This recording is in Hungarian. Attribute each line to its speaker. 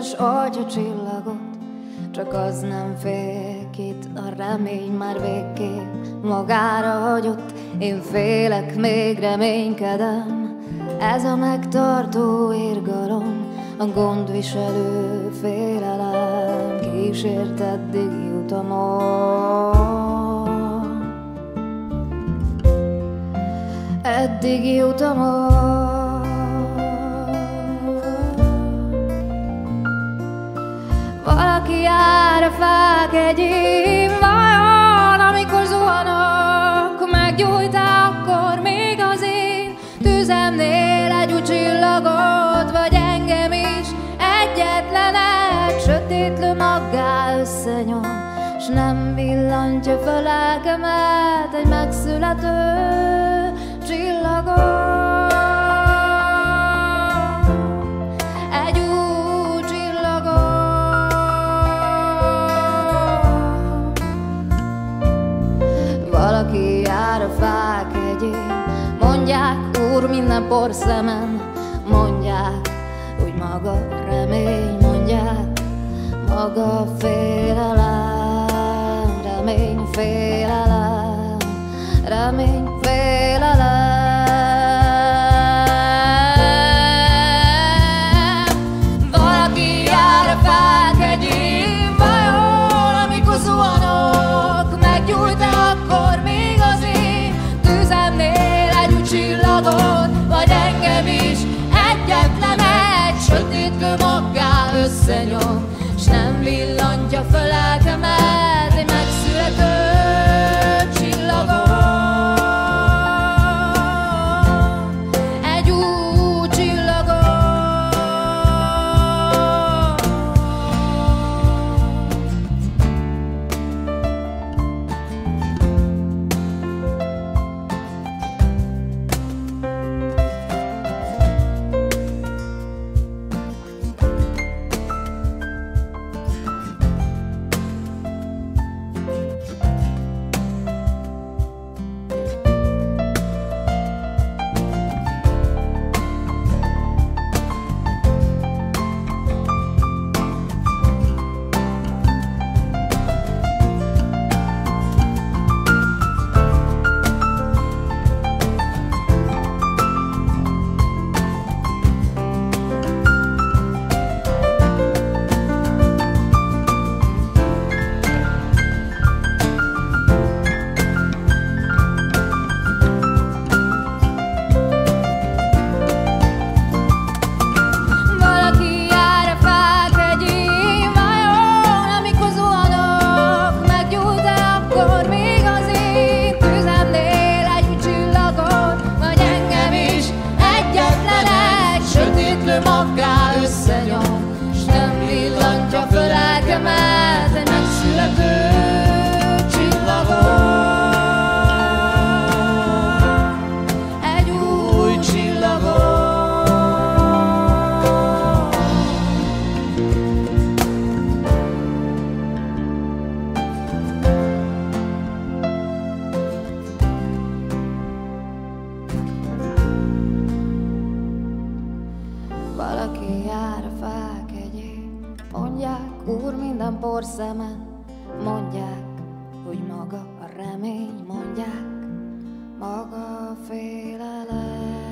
Speaker 1: vagy a csillagot, csak az nem fék itt, a remény már végképp magára hagyott. Én félek, még reménykedem, ez a megtartó érgalom, a gondviselő félelem kísért eddig jutamon. Eddig jutamon. A fák egyén, vajon amikor zuhanok, meggyújtál akkor még az én tüzemnél egy új csillagot, vagy engem is egyetlen egy sötétlő maggá összenyom, s nem villantja fel lelkemet egy megszülető csillagot. Úr, minden porszemen Mondják, úgy maga remény Mondják, maga félelem Valaki jár a fák egyén, mondják, úr minden porszemen, mondják, hogy maga a remény, mondják, maga a félelem.